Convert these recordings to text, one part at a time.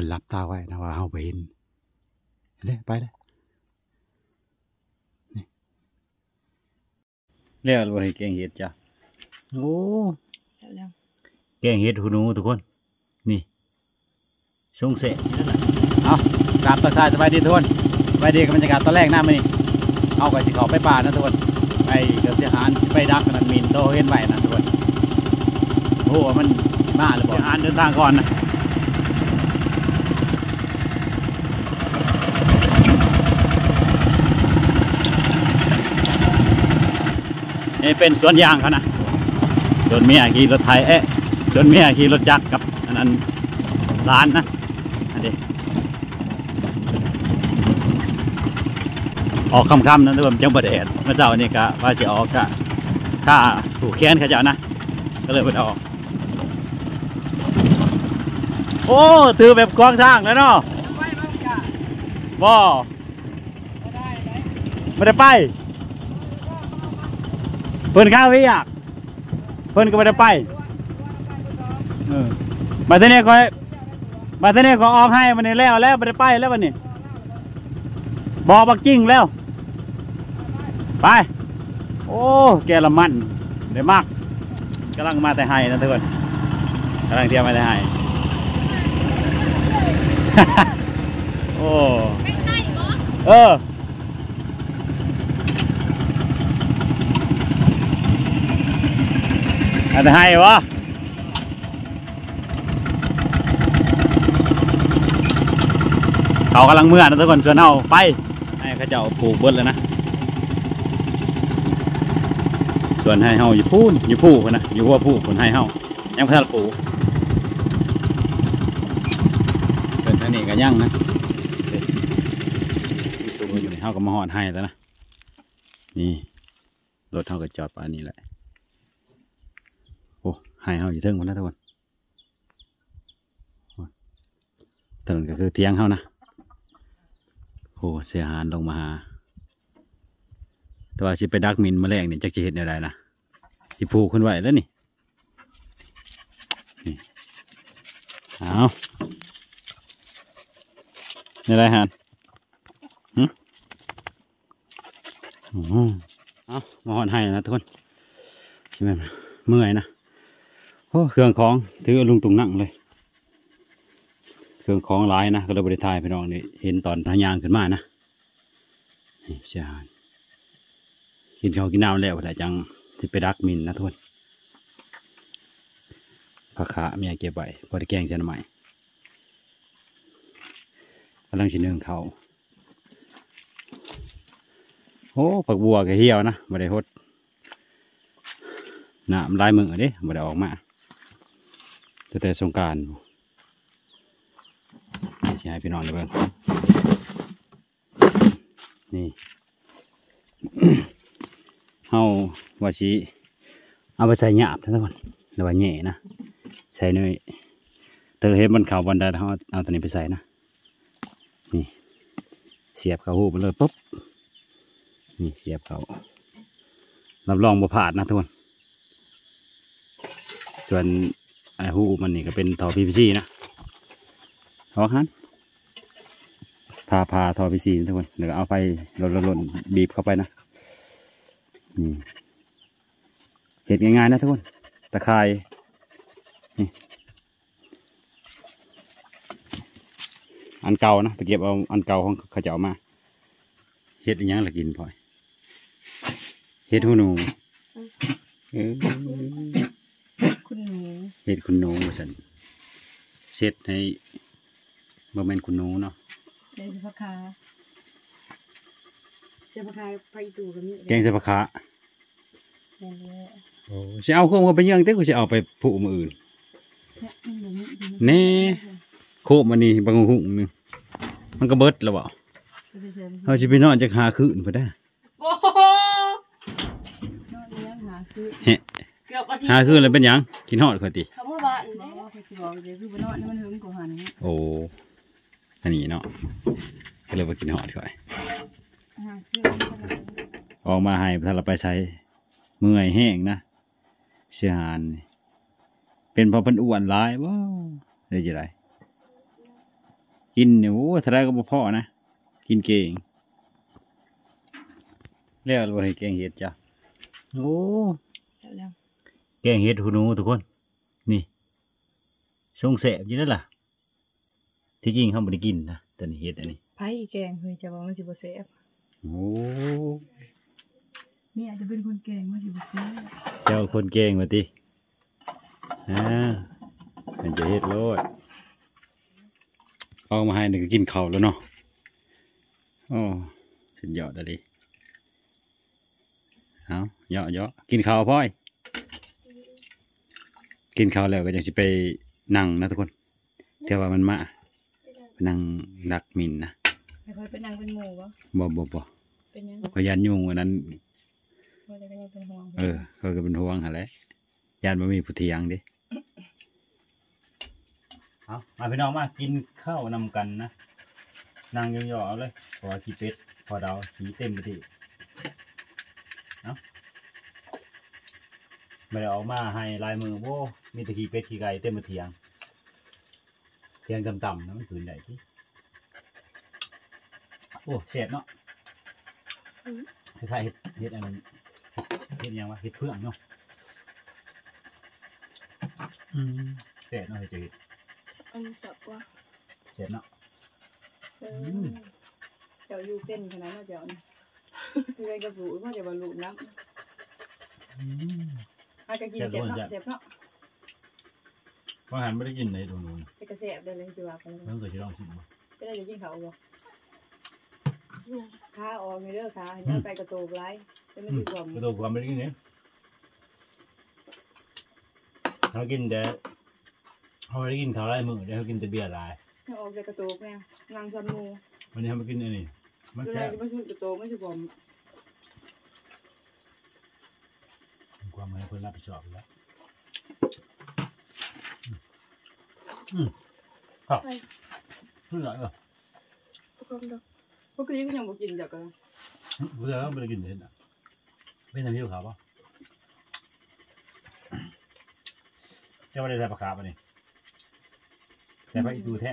พิ่นรับตาไว้นะว่าเฮาบ่เห็นเด้ไปเด้อนี่แล้วบ่ให้แกงเห็ดจ้ะโอ้แล้วแกงเห็ดหูหนูทุกคน นี่ชงเสะเอากราบตะกายสบายดีทุกคนสบายดีกับบรรยากาศตอนแรกหน้ามันนี่เอาไปสิเขาไปป่านะทุกคนไปเกือบเสียหารไปดักนันมินโตเห็นไหวนะทุกคนโอ้โหมันสิมาหรือเปล่าเสียหารเดินทางก่อนนะ นี่เป็นสวนยางเขานะสวนเมียขี่รถไถเอ๊ะสวนเมียขี่รถจักรกับอันนั้นร้านนะอันนี้ออกคำๆนะทุกคนจังบดเอ็ดเมื่อเช้านี่ก็ว่าจะออกกะค่าถูกแค้นเขาเจ้านะ ก็เลยไปออก โอ้ถือแบบกว้างทางแล้วเนาะไปบ้างจ้ะบ่ไม่ได้ไหมไม่ได้ไป เพิ่นข้าววิอยากเพิ่นก็ไม่ได้ไปเออมาที่นี่ก็มาที่นี่ก็ออกให้มันนี่แล้วแล้วไม่ได้ไปแล้ววันนี้บอกบักจริงแล้ว ไป โอ้แกละมันเดี๋ยวมากกำลังมาแต่ไห้นะทุกคนกำลังเที่ยวมาแต่ไห้โอ้เออ มาแต่ไห้วะเขากำลังเมื่อนะทุกคนเกินเอาไปให้เขาเจ้าปลูกเบิ้ลแล้วนะ ส่วนให้เฮาอยู่พูนอยู่ผู้นนะอยู่หัวผู้คนให้เฮายังพัฒนาปลูกเป็นอันนี้ก็ยังนะเด้มีสูงอยู่นี่เฮาก็มาหอดให้แล้วนะนี่รถเฮาก็จอดปานนี้แหละ โอ้ให้เฮาอยู่เทิงหมดแล้วทุกคนโอ้ถนนก็คือเทียงเฮานะโอ้เสียหารลงมาหา แต่ว่าสิไปดักมินมาแรงเนี่ยจักจะเห็นอะไรนะสิผูกขึ้นไว้แล้วนี่นี่เอานี่อะไรฮันหึโอ้โหเอามาหอนให้นะทุกคนใช่ไหมเมื่อยนะ โอ้เครื่องของถืออลุงตุงนั่งเลย เครื่องของหลายนะก็เลยบริทายพี่น้องนี่เห็นตอนทางยางขึ้นมานะนี่เสียหายกินข้าวกินน้ำแล้วแต่จังสิไปดักมินนะทุกคนผักขาเมียเก็บไว้พอได้แกงเส้นใหม่กำลังชินเนืองเขาโอ้ผักบัวก็เหี่ยวนะไม่ได้หดน้ำลายมือเด้ไม่ได้ออกมา แต่แต่สงการใช่พี่น้องเลยเบิ่งนี่เฮาว่าสิเอาไปใส่หยาบนะทุกคนหรือว่าแหน่นะใส่เนยเธอเห็นบนเขาบนใดเขาเอาตัวนี้ไปใส่นะนี่เสียบเขาหูไปเลยปุ๊บนี่เสียบเขารับรองบ่ผ่าดนะทุกคนส่วน ไอ้หูมันนี่ก็เป็นท่อ PVC นะเอาหันพาพาทอ PVC นะทุกคนเดี๋ยวเอาไปหล่นๆๆบีบเข้าไปนะนี่เห็ดง่ายๆนะทุกคนตะไคร้นี่อันเก่านะไปเก็บเอาอันเก่าของเขาจะเอามาเห็ดอหยังละกินพลอยเห็ดหูหนูเออคุณหนู เห็ดคุณหนูว่าสันเช็ดให้บ่แม่นคุณหนูเนาะเดินพะคาเจ้าพะคาไปตู่กับนี่แกงใส่ผักขาแม่นเลยโอ้สิเอาเครื่องเขาไปเยื่องเต้กูสิเอาไปผูกมืออื่นเนี่ยมันอยู่นี่อยู่แน่โคบมันนี่บางหุ่งหนึงมันก็เบิดแล้วบ่จะไปเสริมเขาจะไปนอนจะหาคืนไปได้โอ้โหนอนเลี้ยงหาคือ เฮ้เกือบอาทิตหาย์คืนแล้วเป็นหยังกินฮอดข่อยติเขาเมื่อบ้านแล้วเขาสิบอกเดี๋ยวคือไปนอนให้มันหึงกว่าหันโอ้อันนี้เนาะก็เลยไปกินฮอดข่อยหาคือออกมาให้ถ้าเราไปใช้เมื่อยแห้งนะเสียหานนี่เป็นเพราะเพิ่นอ้วนหลายว้าวได้จะไรกินเนี่ยโอ้ทะเลก็บ่พอนะกินเก่งเรียกว่าให้แกงเห็ดจ้ะโอ้ แล้ว แล้วแกงเห็ดหูหนูทุกคน นี่ชงแสบอยู่นั่นล่ะ ที่จริงเขาไม่ได้กินนะแต่นี่เห็ดอันนี้ไผ่แกงเฮ้ยจะบอกมันสิบ่แซ่บโอ้นี่อาจจะเป็นคนแกงมันสิบ่แซ่บเจ้าคนเก่งมาติอ่ามันจะเห็ดโลดเอามาให้นี่ก็กินข้าวแล้วเนาะโอ้สุดยอดอะดิเอาเยาะเยาะกินข้าวพ่อย กินข้าวแล้วก็ยังสิไปนั่งนะทุกคนเท่าว่ามันมาไปนั่งดักมินนะไม่ค่อยเป็นนางเป็นหมู่บ่บ่บ่บ่เป็นหยังพยันยุงวันนั้นบ่ได้ก็ยังเป็นห่วงเออเขาก็เป็นห่วงหะแหละยานบ่มีผู้เทียงเดิเอามาพี่น้องมากินข้าวนำกันนะนั่งยองๆเอาเลยเพอขี้เป็ดพอเดาสีเต็มไปทีเอาไม่ได้ออกมาให้ลายมือโว้ มีแต่ขี้เป็ดขี้ไก่เต็มไปเทียงเทียงต่ำๆนะมันผืนใหญ่ที่โอ้เสียดเนาะคล้ายๆเห็ดเห็ดอันนั้นเห็ดหยังวะเห็ดเพื่องเนาะอืมเสร็จเนาะเห็ดจะเห็ดอันนี้สับว่าเสร็จเนาะเออมเจ้าอยู่เป็นขนาดนั้นเจ้านี่คือไงกับหลูว่าจะบ่หลูน้ำอืมอาก็กินเจ็บเนาะเจ็บเนาะ ว่าหันไม่ได้กินเลยตรงนู้นไปกระแสบได้เลยสิว่าไปเลยเพิ่งเคยจะลองชิมมาไปได้จะกินเขาบ่ขาออกในเด้อขาเห็นมันไปกระโตกไล่จะไม่ดีกว่ากระโดดความไม่ได้กินเนี่ยเขากินแต่เขาไม่ได้กินข้าวไรมือเดี๋ยวเขากินแต่เบียร์ลายออกจากกระโตกเนี่ยนางซันมูวันนี้เขามากินอันนี้มันดูแลแซ่บจะไม่ชุดกระโตกไม่ใช่ผมความให้คนรับผิดชอบอยู่แล้ว อืมครับเพื่อนเหรอพวกนี้ก็ยังบ่กินจากกันเพื่อนไม่ได้กินเลยนะเป็นน้ำผิวขาวปะเจ้าไม่ได้ใส่ปลาคาร์ฟอันนี้แต่ปลาอีตูแท้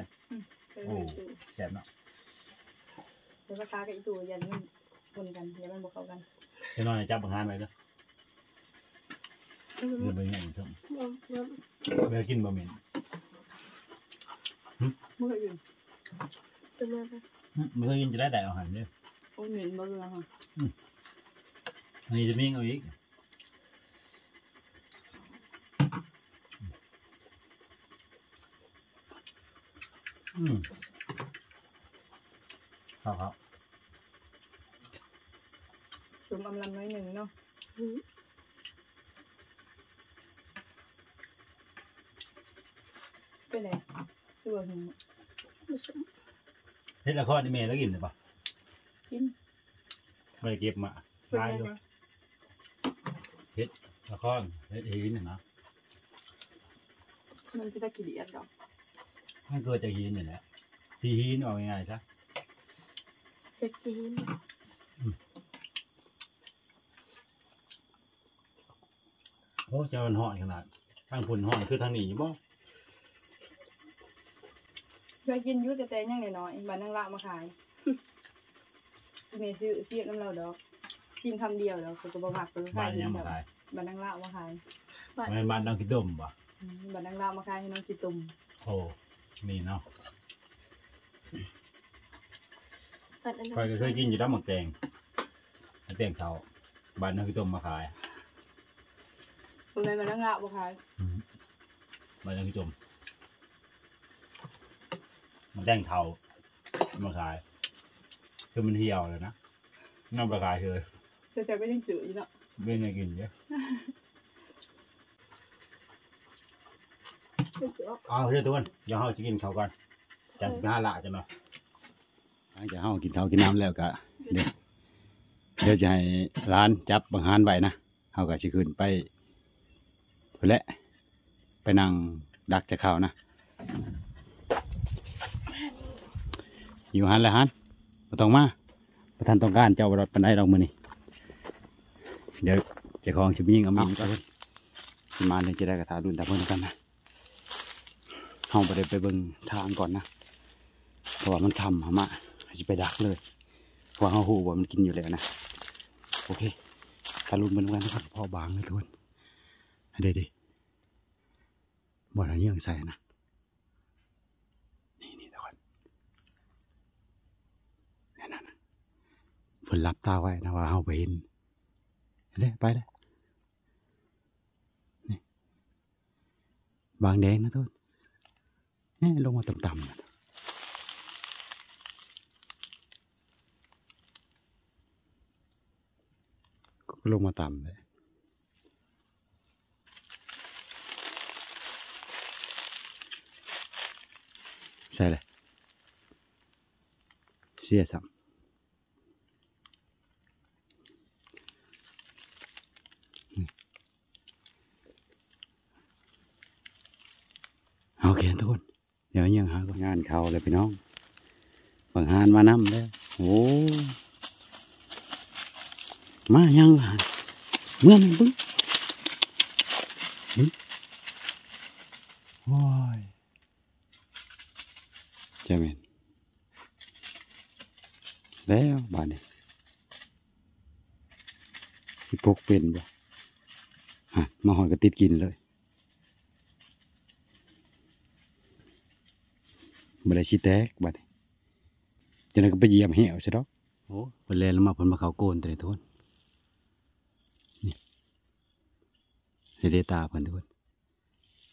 โอ้แซ่บเนาะแต่ราคากับอีตัวยันมันคนกันยันมันบ่เข้ากันเจ้าน้อยจับบางงานไปเด้อเดือนไปเนี่ยช่วงเวลากินบะหมี่เมื่ออื่นไม่เคยกินจะได้แต่อาหารเนี่ยโอ้ยเหม็นบ่เลยค่ะอันนี้จะมี เอาอีกอืมครับครับสมอำลำน้อยหนึ่งเนาะเป็นไร ตัวหนึ่งเฮ็ดละครนี่แม่แล้วกินหรือเปล่ากินไม่ได้เก็บมาเป็นลายไงอยู่คะละครเฮ็ดหินน่ะนะมันจะตะกี้เดียดดอกมันเกิดจากหินนี่แหละที่หินเอาง่ายๆซะเฮ็ดกินโอ้เจ้ามันห่อนขนาดทางพุ่นห่อนคือทางนี้อยู่บ่ เคยกินอยุ่แต่แต่ยังน้อยๆบ้านนางละมาขายเมซื้อเสียบน้ำเราดอกชิมคำเดียวแล้วเขาก็บ่มักเป็นบ้าขานยยังมาขายบ้านนางละมาขายมันบ้านดังกิดดมบ่อืมบ้านนางละมาขายให้น้องจิตุ่มโอ้นี่เนาะคอยก็เคยกินอยู่ด้านหมักแตงหมักแตงเขาบ้านดังกิดดมมาขายคนในบ้านนางละมาขายบ้านดังกิดดมห มักแตงเขามาขาย คือมันเหี่ยวเลยนะน้ำประกายคือแต่แต่ก็ยังซื้ออยู่เนาะไม่ได้กินเยอะเอาเพื่อนทุกคนเดี๋ยวเราจะกินข้าวก่อนจัดงานละจะเนาะหลังจากเรากินข้าวกินน้ำแล้วก็เดี๋ยวเดี๋ยวจะให้ร้านจับบางฮานไว้นะเราก็จะขึ้นไปพุ่นแหละไปนั่งดักจะข้าวนะ อยู่ฮันแล้วฮันมาต้องมาประธานต้องการเจ้ารถปันไดเรามือนี่เดี๋ยวเจะของชิมยิงเอามีนก่อนสิมาเนี่ยจะได้กระถาดุนตาเพิ่นกันนะเฮาไปได้ไปเบิ่งทางก่อนนะเพราะว่ามันคำหามาจะไปดักเลยเพราะว่าเขาหูว่ามันกินอยู่แล้วนะโอเคตาลุมเป็นกันนะครับพอบางเลยทุกคนเดี๋ยวดิบ่อะไรยังใส่นะนี่นี่ทุกคนนั่นนั่น เพิ่นรับตาไว้นะว่าเขาไปเห็นเด้ไปเลยนี่บางแดงนะทุกนี่ลงมาต่ำๆนะก็ลงมาต่ำเลยใช่เลยเสียสัมโอเคทุกคน เดี๋ยวยังหางานเขาเลยพี่น้องบางงานมานำเลยโอ้มายังหานเมื่อนั้นบึ้งบึ้งโอ้ยเจะเมนแล้วบาดนี้ที่พกเป็นบ่ฮะมาหอยก็ติดกินเลย บ่ได้ชิแตกบาดนี้จะนั้นก็ไปเหยียบเหี่ยวใช่ดอกโอ้เพิ่นแล่นลงมาเพิ่นมาเขาโกนแต่ละทุนในเดตาเพิ่นทุกคน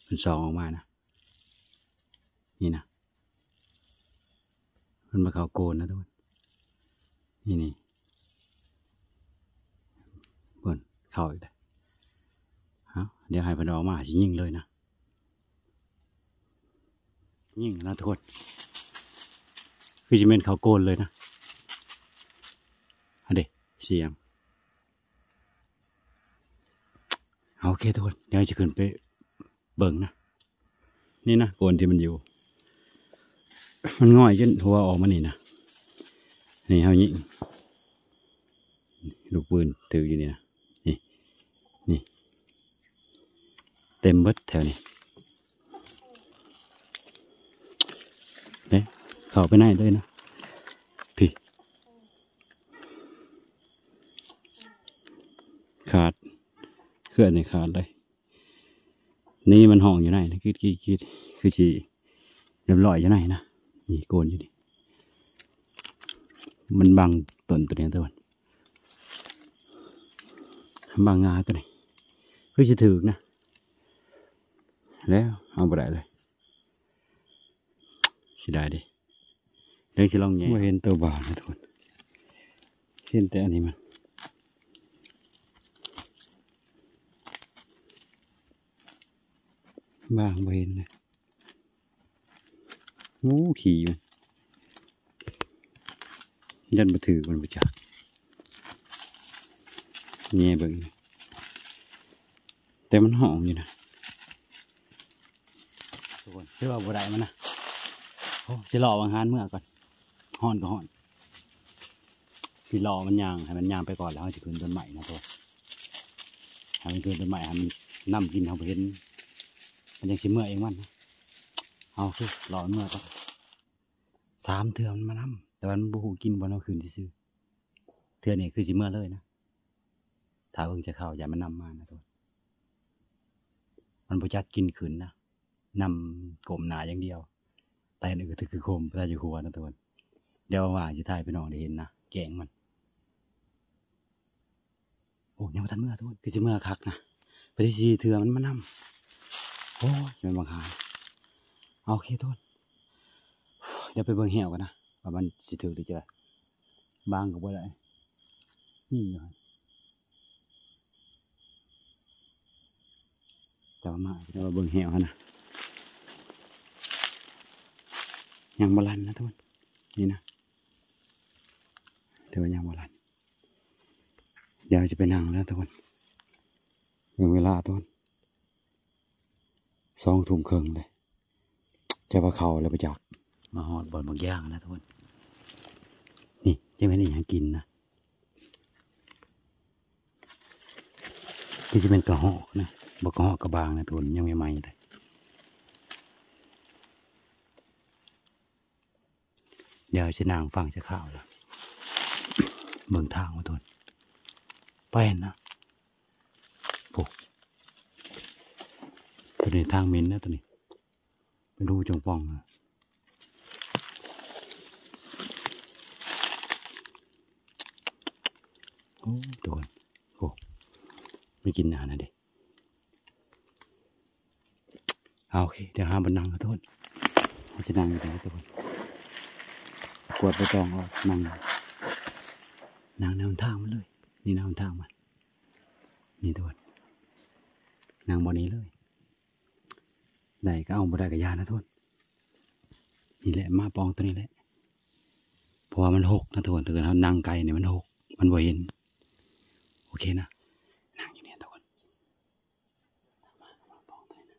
เพิ่นส่องออกมานะนี่นะเพิ่นมาเขาโกนนะทุกคนนี่นี่เพิ่นเข้าอีกแล้วฮะเดี๋ยวให้เพิ่นออกมาสิยิงเลยนะ ยิ่งนะทุกคนคือจะเป็นเขาโกนเลยนะอันเด็เสียงโอเคทุกคนเดี๋ยวจะขึ้นไปเบิ่งนะ นี่นะโกนที่มันอยู่ มันง่อยจนหัวออกมานี่นะนี่เฮายิงลูกปืนถืออยู่นี่นะนี่นี่เต็มเบิดแถวนี้เด้ เขาไปไหนเลยนะพี่ขาดเคลื่อนในขาดเลย นี่มันห้องอยู่ไหนนะคิดคิดคิดคือชีเรียบร้อยอยู่ไหนนะนี่โกนอยู่นี่มันบังต้นตัวนี้ตัวมันบังงาตัวนี้คือจะถือนะ แล้วเอาไปได้เลยสิได้ดิ เดี๋ยวจะลองแย่เห็นตัวบานะทุกคนเห็นแต่อันนี้มันบางเวนเลยโอ้ขี่มันยันมาถือมันมาจากเงี้ยเบิ่งแต่มันหอมอยู่นะทุกคนเชื่อว่าบ่ได้มันนะโอ้จะรอบางฮานเมื่อก่อน ห่อนก็ห่อนสิรอมันยางให้มันยางไปก่อนแล้วจะขึ้นต้นใหม่นะตัวให้มันขึ้นต้นใหม่ให้มันน้ำกินเขาไปเห็น มันยังชิเมื่อเองมันนะเอาคือรอเมื่อก่อนสามเทือมันมานำแต่วามันบูหูกินบนเอาคืนซื่อเทือนี่คือชิเมื่อเลยนะถ้าเพิ่งจะเข้าอย่ามันนำมานะทุกคนมันประจักกินขืนนะนำกลมหนาอย่างเดียวแต่อันอื่นก็คือโคมพระราชครัวนะทุกคน เดี๋ยวว่าจะถ่ายไปน้องได้เห็นนะแกงมัน โอ้ยังม่ทันเมื่อทุกคนคือชิเมื่อคักนะไปที่ซีเทือมันมานำโอ้ยมันบางหางเอาโอเคทุกคนเดี๋ยวไปเบิ่งเหี่ยวกันนะว่ามันสิถือหรือจะบางกับว่าไรนี่อยู่จะมาเดี๋ยวเบิ่งเหี่ยวกันนะยังบลันนะทุกคนนี่นะ เดี๋ยวยังบลันเดี๋ยวจะไปนั่งแล้วทุกคนเบิ่งเวลาทุกคนสองทุ่มครึ่งเลยจะพาเขาแล้วไปจาก มาหอดบอลบางย่างนะทุกคน นี่จะไม่ได้หยังกินนะที่จะเป็นกระหอกนะบกกระหอกกระบางนะทุกคนยังไม่ไหม้เลยเดี๋ยวจะนางฟังจะข่าวแล้ว เมืองทางมาทนไปเห็นนะโอ้ตัวนี้ทางมินนะตัวนี้ไปดูจงปองนะโอ้ตัวนโอ้ไม่กินนานนะเด็กเอาโอเค เดี๋ยวห้ามบันนังขอโทษเขาจะนั่งอยู่ตรงนี้ทุกคนกวดไปตองออกนั่ง นางนำทางมาเลย นี่นำทางมันนี่ตัวนางบนนี้เลยได้ก็เอาบ่ได้กับยานะทุนนี่แหละมาปองตัวนี้แหละเพราะว่ามันหกนะทุนถือว่านางไกลเนี่ยมันหกมันบ่เห็น โอเคนะ นั่งอยู่เนี่ยทุกคนมามาปองตัวนี้นะ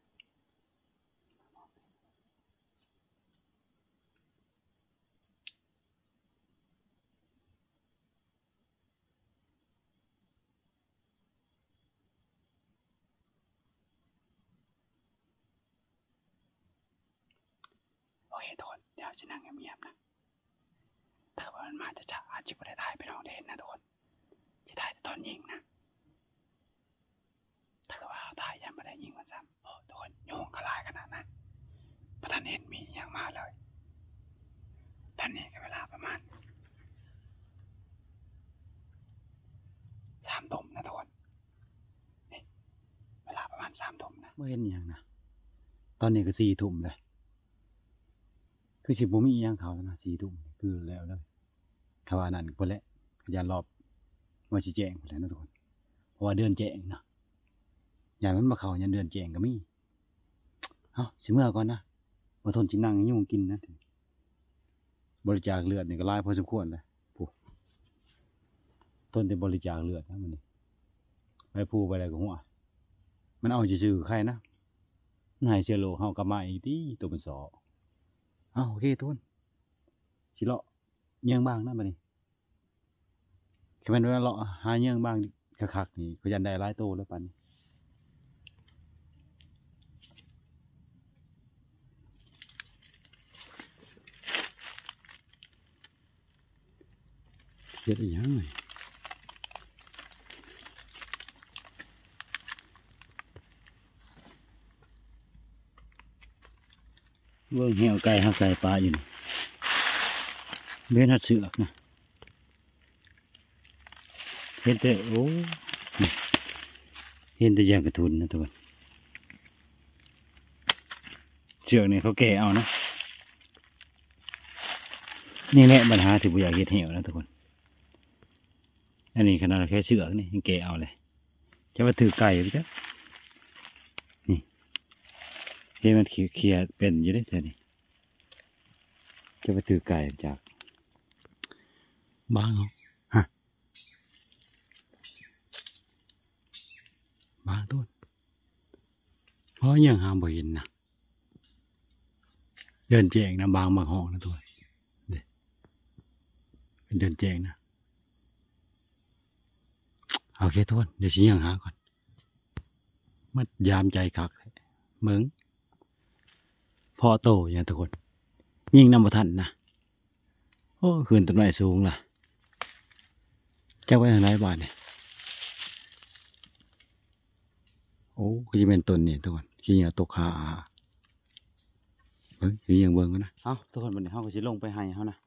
โอเคทุกคน เดี๋ยวจะนั่งเงียบๆนะถ้าว่ามันมาจะจะอาจจะไม่ได้ถ่ายไปน้องได้เห็นนะทุกคนจะถ่ายแต่ตอนยิงนะถ้าเกิดว่าถ่ายยังไม่ได้ยิงมันซ้ำโอ้ทุกคนโยงกระลายขนาดนั้นประธานเห็นมีอย่างมาเลยตอนนี้ก็เวลาประมาณสามทุ่มนะทุกคนนี่เวลาประมาณสามทุ่มนะไม่เห็นอย่างนะตอนนี้ก็สี่ทุ่มเลย คือสิบ่มีอหยังเขาแล้วนะสี่ทุ่มคือแล้วเลยคำว่านันคนแหละขยันรอบว่าสิแจ้งคนแหล้วนะทุกคนเพราะว่าเดือนแจ้งนะอย่างมันมาเขายันเดือนแจ้งก็มีเอาสิเมื่อก่อนนะมาทนจินั่งยุ่งกินนะบริจาคเลือดนี่ก็หลายพอสมควรเลยผู้ต้นที่บริจาคเลือดนะมันนี่ไปผู้ไปอะไรก็หัวมันเอาซื่อๆใครนะนให้เชโรคเฮากลับมาอีกที่ตัวเป็นสอ อ้าวโอเคทุนสิเลาะเยื่องบางนะบัดนี้แค่แมันว่าเลาะหาเยื่องบางคักๆนี่ก็ยันได้หลายโตแล้วปันเฮ็ดอีหยังไง เบิ่งเหี่ยวไก่หาไก่ปลาอยู่นี่เบ้นหัดเสือกนะเห็นแต่โอ้นี่เห็นแต่ยางกระทุนนะทุกคนเชือกนี่เขาแก่เอานะนี่แหละปัญหาที่ผมอยากเห็ดเหี่ยวนะทุกคน อันนี้ขนาดแค่เชือกนี่ยังแก่เอาเลยจะมาถือไก่ไปจ้ะนี่ เห็นมันเคลียร์ๆเป็นอยู่ได้เท่านี้จะมาถือไก่จากบ้างเหรอฮะบ้างต้นเพราะยังหาบ่เห็นนะเดินแจงนะบางบางห้องนะตัวเด็เป็นเดินแจงนะโอเคทุกคนเดี๋ยวชี้ยังหาก่อน มัดยามใจคักเหมือง พอโตอย่างทุกคน ยิ่งน้ำบ่ทันนะโอ้ขึ้นต้นไม้สูงล่ะจะไว้ทางไหนบ้านเนี่ยโอ้คือจะเป็นต้นนี่ทุกคนขี้เหนียวตกขาเฮ้ยขี้ยังเบิ่งกันนะเอ้าทุกคนวันนี้เขาก็จะลงไปให้เขานะ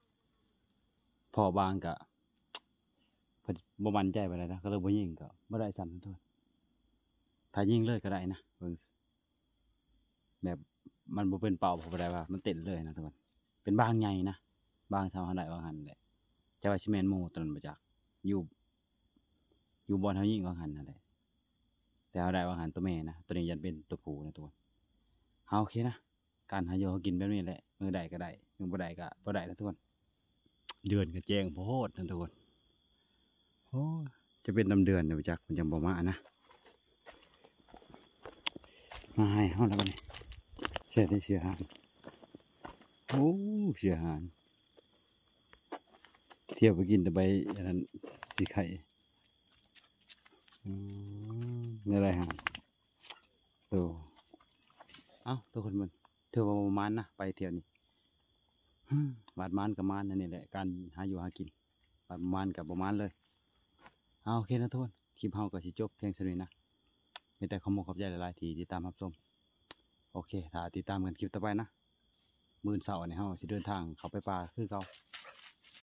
พอบางกะพิ่นบ่มั่นใจไปเลยนะก็เลยบ่ยิงก็บ่ได้ซ้ำนทุกคนถ้ายิงเลยก็ได้นะเบิ่งแบบ มันบ่เป็นเป่าบ่ได้ว่า มันเต้นเลยนะทุกคนเป็นบางใหญ่นะบางทำาได้บางหันแหละจะว่าสิแมนหมู่ตอนนั้นบ่จักอยู่อยู่บอนเฮายิงบางหันนั่นแหละแต่เอาได้บางหันตัวแม่นะตัวนี้ยันเป็นตัวผู้นะทุกคนเอาโอเคนะการหาอยู่หากินแบบนี้แหละมือใดก็ได้มือบ่ได้ก็บ่ได้นะทุกคนเดือนก็แจ้งโพดนะทุกคนโอ้จะเป็นน้ำเดือนเดี๋ยวจักมันจะบอกมานะมาให้เขาแล้วบัดนี้ แต่ที่เสียหายโอ้เสียหายเที่ยวไปกินตะไบอันนั้นสีไข่ในไรหาตัวเอ้าตัวคนมันเธอประมาณนะไปเที่ยวนี่บาดมานกับมานนั่นนี่แหละการหาอยู่หากินบาดมานกับประมาณเลยเอาโอเคนะทุกคนคลิปเฮากับสิจบเพียงเท่านี้นะมีแต่ขโมยขอบใจหลายๆทีที่ตามรับชม โอเคถ้าติดตามกันคลิปต่อไปนะมื่นเสาร์ในเขาจะเดินทางเขาไปป่าคือเขา